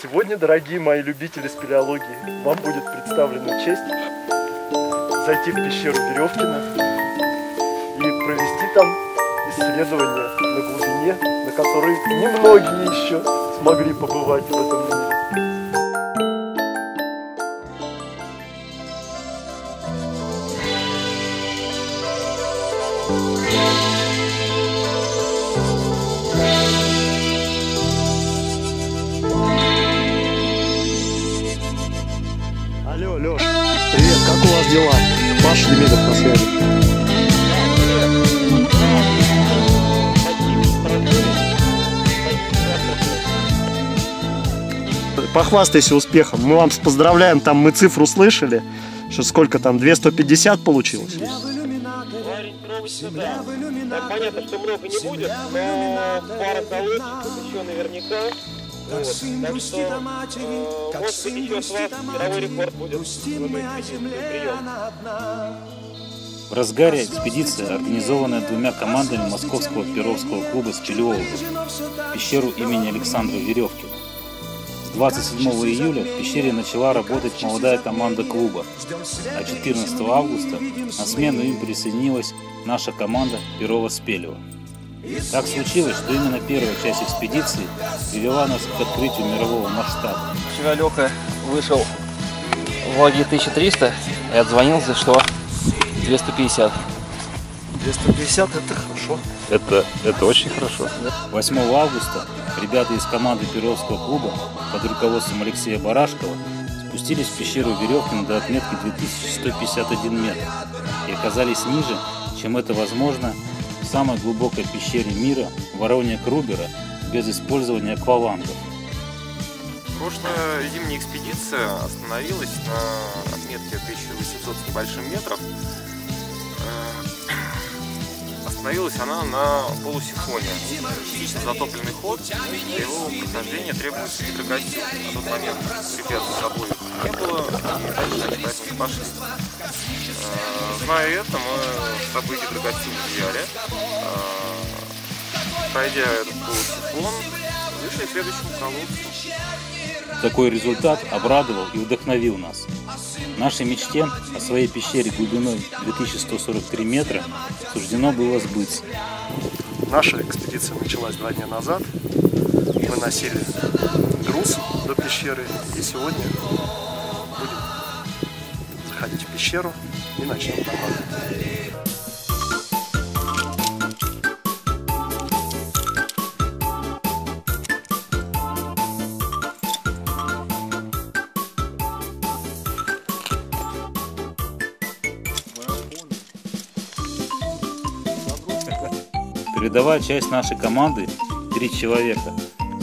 Сегодня, дорогие мои любители спелеологии, вам будет представлена честь зайти в пещеру Веревкина и провести там исследования на глубине, на которой немногие еще смогли побывать в этом мире. Алло, Похвастайся успехом. Мы вам поздравляем, там мы цифру слышали, что сколько там, 250 получилось? Варить пробовать, да. Так, понятно, что много не будет, но пара колодчиков еще наверняка. Вот. Так что, э, может быть, еще с вас мировой рекорд будет в этой экспедиции. В разгаре экспедиция, организованная двумя командами Московского Перовского клуба спелеологов в пещеру имени Александра Веревкина. С 27 июля в пещере начала работать молодая команда клуба, а 14 августа на смену им присоединилась наша команда Перова-Спелева. Так случилось, что именно первая часть экспедиции привела нас к открытию мирового масштаба. Вчера Леха вышел в лаге 1300 и отзвонился, что 250. 250 это хорошо. Это, это очень хорошо. 8 августа ребята из команды Перовского клуба под руководством Алексея Барашкова спустились в пещеру Веревкина до отметки 2151 метр и оказались ниже, чем это возможно в самой глубокой пещере мира Воронья Крубера без использования аквалангов. Прошлая зимняя экспедиция остановилась на отметке 1800 с небольшим метров. Остановилась она на полусифоне. Затопленный ход. Для его прохождения требуется гидрокостюм. На тот момент ребят с собой не было, и дальше они поэтому спашлись. Э, Зная это, мы с собой гидрокостюм взяли. Э, Пройдя этот полусифон, вышли к следующему колодцу. Такой результат обрадовал и вдохновил нас. Нашей мечте о своей пещере глубиной 2143 метра суждено было сбыться. Наша экспедиция началась два дня назад. Мы носили груз до пещеры и сегодня будем заходить в пещеру и начнем там Передовая часть нашей команды, три человека,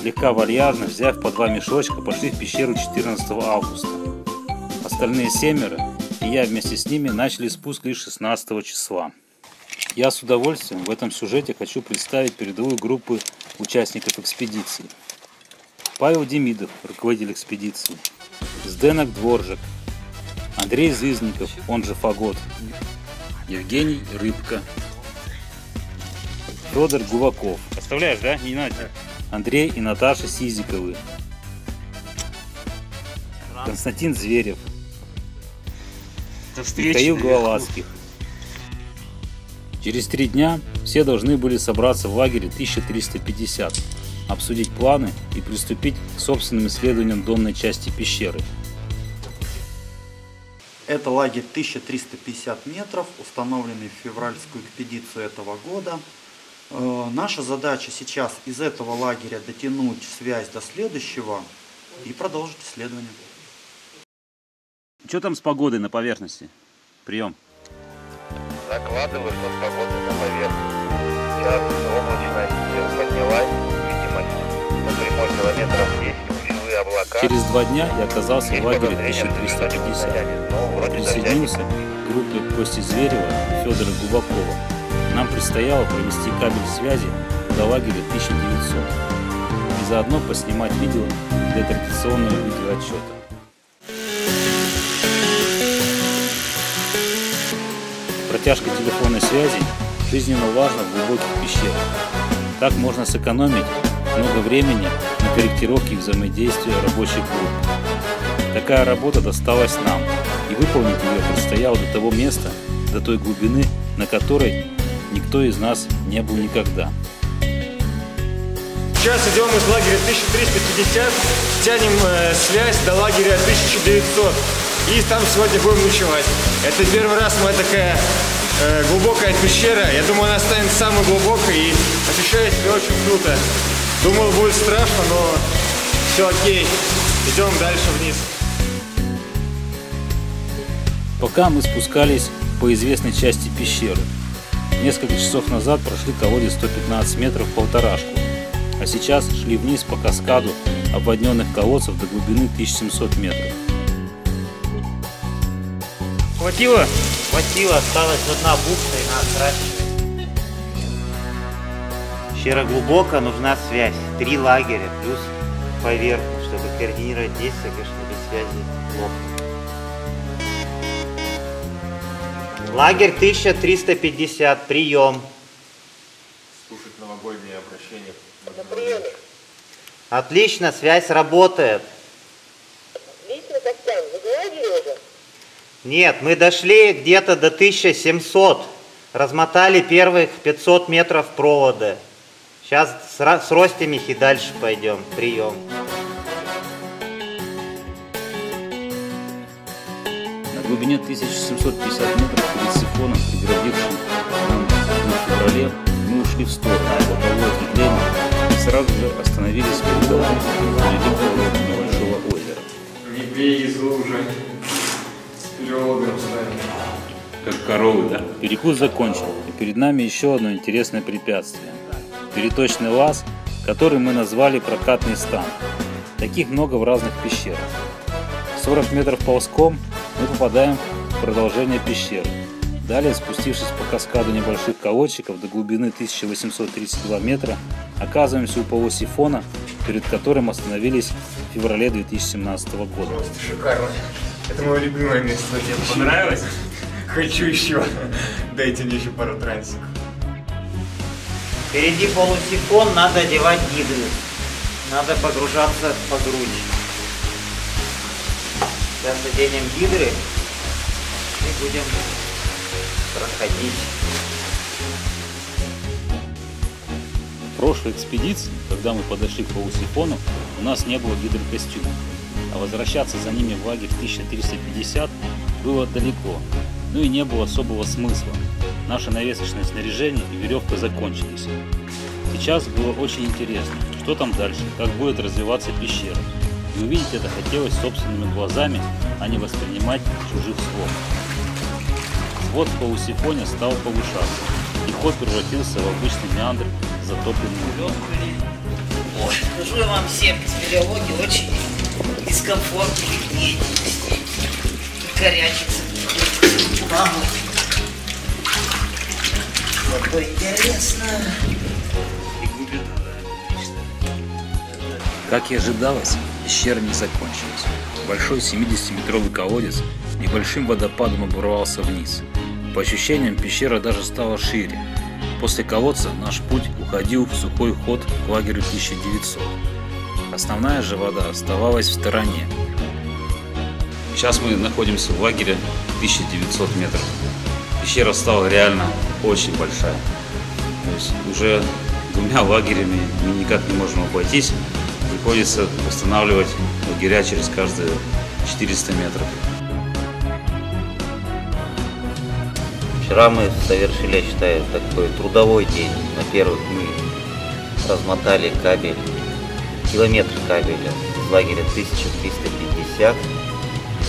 слегка вальяжно, взяв по два мешочка, пошли в пещеру 14 августа. Остальные семеро и я вместе с ними начали спуск лишь 16 числа. Я с удовольствием в этом сюжете хочу представить передовую группу участников экспедиции. Павел Демидов, руководитель экспедиции, Сденок Дворжик, Андрей Зызников, он же Фагот, Евгений Рыбка, Федор Гуваков. Оставляешь, да? Не надо. Андрей и Наташа Сизиковы. Константин Зверев. Михаил Головацких. Через три дня все должны были собраться в лагере 1350, обсудить планы и приступить к собственным исследованиям донной части пещеры. Это лагерь 1350 метров, установленный в февральскую экспедицию этого года. Э, Наша задача сейчас из этого лагеря дотянуть связь до следующего и продолжить исследование. Что там с погодой на поверхности? Прием. Закладываю, что с погодой на поверхность. Сейчас облачно и поднялась видимость на прямой километров 10 кучевые облака. Через два дня я оказался в Есть лагере что сегодня 1350. затянет, но вроде Присоединился к группе Кости Зверева и Федора Губакова. Нам предстояло провести кабель связи до лагеря 1900 и заодно поснимать видео для традиционного видеоотчета. Протяжка телефонной связи жизненно важна в глубоких пещерах. Так можно сэкономить много времени на корректировки и взаимодействия рабочих групп. Такая работа досталась нам, и выполнить ее предстояло до того места, до той глубины, на которой никто из нас не был никогда. Сейчас идем из лагеря 1350, тянем э, связь до лагеря 1900. И там сегодня будем ночевать. Это первый раз моя такая э, глубокая пещера. Я думаю, она станет самой глубокой и ощущаю себя очень круто. Думал, будет страшно, но все окей. Идем дальше вниз. Пока мы спускались по известной части пещеры, несколько часов назад прошли колодец 115 метров полторашку, а сейчас шли вниз по каскаду обводненных колодцев до глубины 1700 метров. Хватило? Хватило, осталась одна бухта и надо сращивать. Пещера глубокая, нужна связь. Три лагеря плюс поверхность, чтобы координировать действия, конечно, без связи плохо. Лагерь 1350, прием. Слушать новогодние обращения. Отлично, связь работает. Отлично, капитан. Вы гладили уже? Нет, мы дошли где-то до 1700. Размотали первых 500 метров провода. Сейчас с, с Ростемих и дальше пойдем. Прием. На глубине 1750 метров перед сифоном, преградившим нам в феврале, мы ушли в сторону боковое ответвление и сразу же остановились перед головой среди небольшого озера. Не бей из лужи. С перелогом ставим. Как коровы, да? Перекус закончен, и перед нами еще одно интересное препятствие. Переточный лаз, который мы назвали прокатный стан. Таких много в разных пещерах. 40 метров ползком мы попадаем в продолжение пещеры. Далее, спустившись по каскаду небольших колодчиков до глубины 1832 метра, оказываемся у полусифона, перед которым остановились в феврале 2017 года. Шикарно. Это мое любимое место. Тебе понравилось? Хочу еще. Дайте мне еще пару трансиков. Впереди полусифон, надо одевать гидры. Надо погружаться по грудь. Сейчас оденем гидры и будем проходить. В прошлой экспедиции, когда мы подошли к полусифону, у нас не было гидрокостюмов, а возвращаться за ними в лагерь 1350 было далеко, ну и не было особого смысла. Наше навесочное снаряжение и веревка закончились. Сейчас было очень интересно, что там дальше, как будет развиваться пещера. И увидеть это хотелось собственными глазами, а не воспринимать чужих слов. Свод в полусифоне стал повышаться, и ход превратился в обычный меандр затопленный. Ой, скажу я вам всем, спелеология очень дискомфортная деятельность. Корячится. Маму. Зато интересно. Как и ожидалось, пещера не закончилась. Большой 70-метровый колодец небольшим водопадом оборвался вниз. По ощущениям, пещера даже стала шире. После колодца наш путь уходил в сухой ход к лагерю 1900. Основная же вода оставалась в стороне. Сейчас мы находимся в лагере 1900 метров. Пещера стала реально очень большая. То есть уже двумя лагерями мы никак не можем обойтись. Приходится восстанавливать лагеря через каждые 400 метров. Вчера мы совершили, я считаю, такой трудовой день. Во-первых, мы размотали кабель, километр кабеля из лагеря 1350,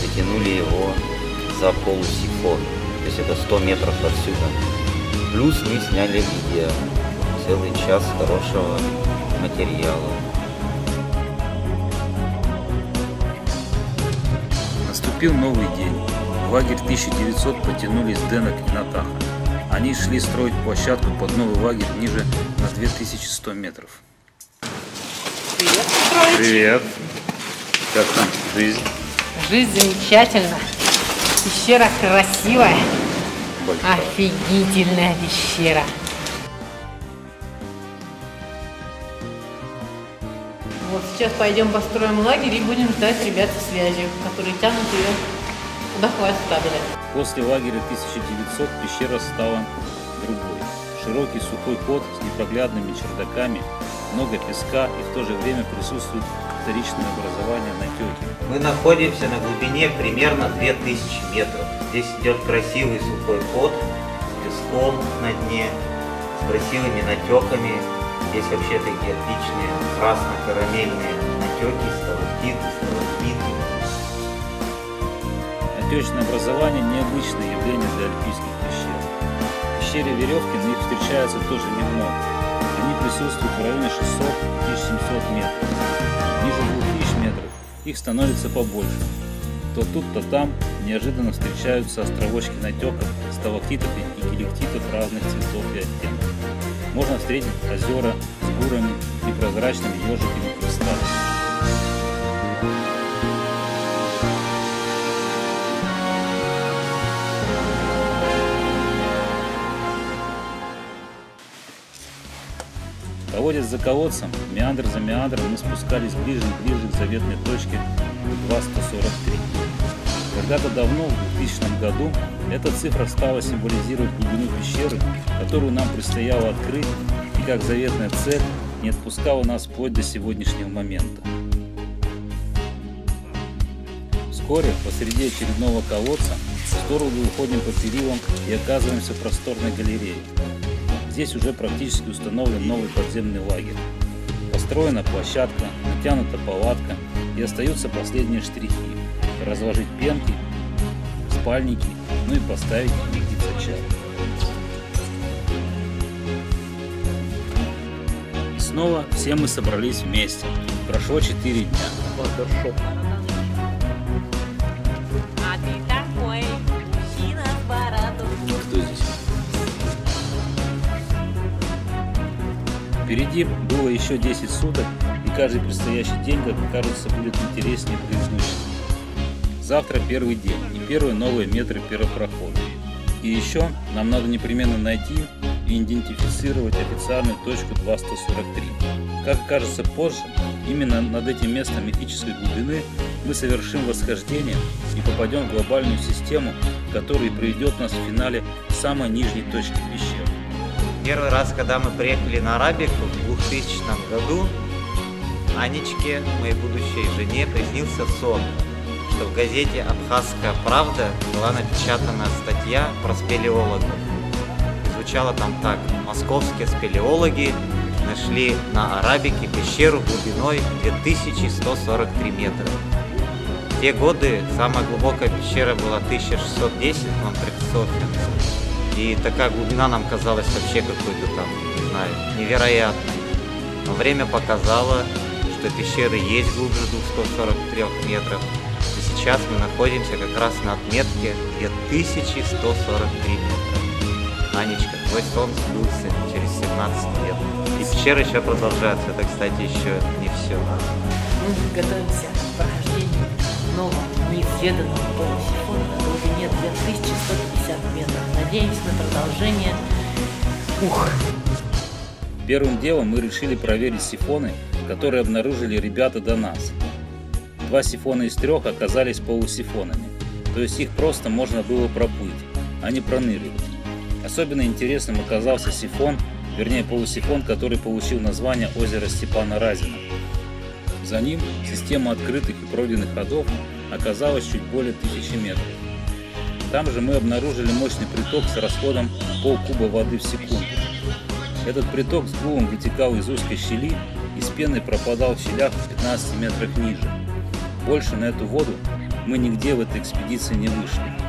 затянули его за полусифон, то есть это 100 метров отсюда. Плюс мы сняли видео, целый час хорошего материала. Наступил новый день. В лагерь 1900 потянулись Денок и Натаха. Они шли строить площадку под новый лагерь ниже на 2100 метров. Привет, Петрович. Привет! Как там жизнь? Жизнь замечательна. Пещера красивая. Большая. Офигительная пещера. Сейчас пойдем построим лагерь и будем ждать ребят со связью, которые тянут ее куда хватит кабеля. После лагеря 1900 пещера стала другой. Широкий сухой ход с непроглядными чердаками, много песка и в то же время присутствует вторичное образование натеки. Мы находимся на глубине примерно 2000 метров. Здесь идет красивый сухой ход с песком на дне, с красивыми натеками. Здесь вообще такие отличные красно-карамельные натеки, сталактиты, сталактиты. Отечное образование – необычное явление для альпийских пещер. В пещере Веревкина их встречается тоже немного. Они присутствуют в районе 600-1700 метров. Ниже 2000 метров их становится побольше. То тут, то там неожиданно встречаются островочки натеков, сталактитов и гелектитов разных цветов и оттенков. Можно встретить озера с бурыми и прозрачными ежиками кристаллов. Колодец за колодцем, меандр за меандром мы спускались ближе и ближе к заветной точке 2143. Когда-то давно, в 2000 году, эта цифра стала символизировать глубину пещеры, которую нам предстояло открыть, и как заветная цель не отпускала нас вплоть до сегодняшнего момента. Вскоре, посреди очередного колодца, в сторону уходим по перилам и оказываемся в просторной галерее. Здесь уже практически установлен новый подземный лагерь. Построена площадка, натянута палатка и остаются последние штрихи. Разложить пенки, спальники, ну и поставить птицачат. И снова все мы собрались вместе. Прошло 4 дня. Барбершоп. А ты такой, бородой. Кто здесь? Впереди было еще 10 суток, и каждый предстоящий день, как кажется, будет интереснее предыдущего. Завтра первый день и первые новые метры первопрохода. И еще нам надо непременно найти и идентифицировать официальную точку 2143. Как кажется позже, именно над этим местом мифической глубины мы совершим восхождение и попадем в глобальную систему, которая приведет нас в финале самой нижней точке пещеры. Первый раз, когда мы приехали на Арабику в 2000 году, Анечке, моей будущей жене, приснился сон, что в газете «Абхазская правда» была напечатана статья про спелеологов. Звучало там так. Московские спелеологи нашли на Арабике пещеру глубиной 2143 метра. В те годы самая глубокая пещера была 1610 в Монтрексофе. И такая глубина нам казалась вообще какой-то там, не знаю, невероятной. Но время показало, что пещеры есть глубже 243 метров. Сейчас мы находимся как раз на отметке 2143 метра. Анечка, твой сон сбылся через 17 лет. И пещера еще продолжается. Это, кстати, еще не все. Мы готовимся к прохождению нового, неизведанного полусифона на глубине 2150 метров. Надеемся на продолжение. Ух! Первым делом мы решили проверить сифоны, которые обнаружили ребята до нас. Два сифона из трех оказались полусифонами, то есть их просто можно было проплыть, а не проныривать. Особенно интересным оказался сифон, вернее полусифон, который получил название озера Степана Разина. За ним система открытых и пройденных ходов оказалась чуть более тысячи метров. Там же мы обнаружили мощный приток с расходом полкуба воды в секунду. Этот приток с гулом вытекал из узкой щели и с пеной пропадал в щелях в 15 метрах ниже. Больше на эту воду мы нигде в этой экспедиции не вышли.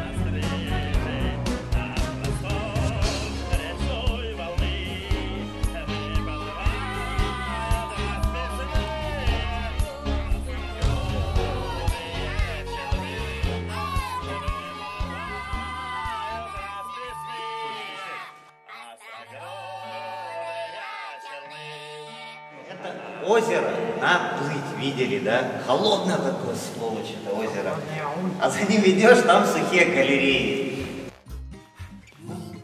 Холодное такое, сволочь, это озеро. А за ним идешь, там сухие галереи.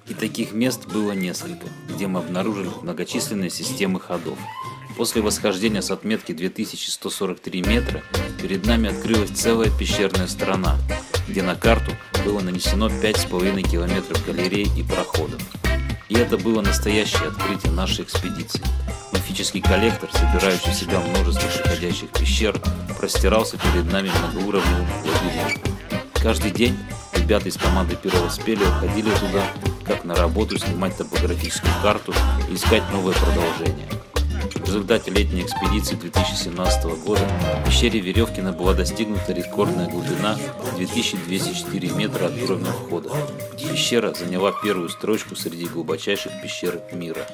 И таких мест было несколько, где мы обнаружили многочисленные системы ходов. После восхождения с отметки 2143 метра перед нами открылась целая пещерная страна, где на карту было нанесено 5,5 километров галерей и проходов. И это было настоящее открытие нашей экспедиции. Мифический коллектор, собирающий в себя множество приходящих пещер, простирался перед нами многоуровневым лабиринтом. Каждый день ребята из команды первого спеля ходили туда, как на работу, снимать топографическую карту и искать новое продолжение результате летней экспедиции 2017 года в пещере Веревкина была достигнута рекордная глубина 2204 метра от уровня входа. Пещера заняла первую строчку среди глубочайших пещер мира.